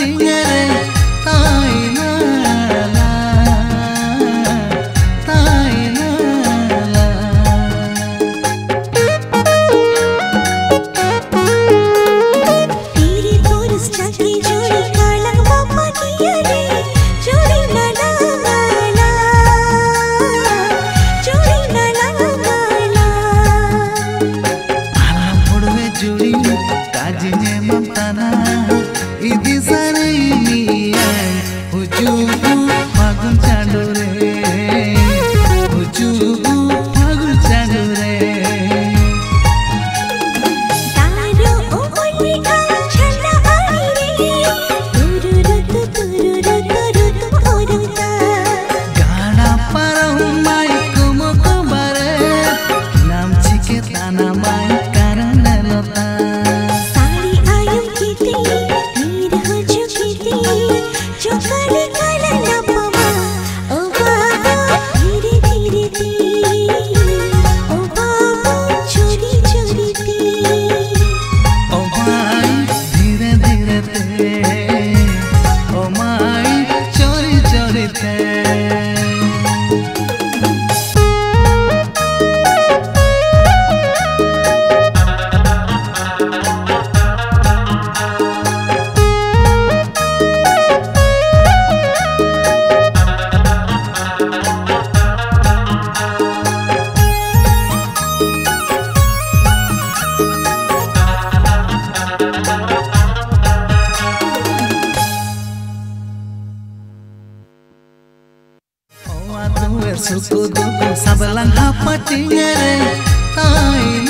Yeah. Aduh suku duku sabelang apa tingere Tai na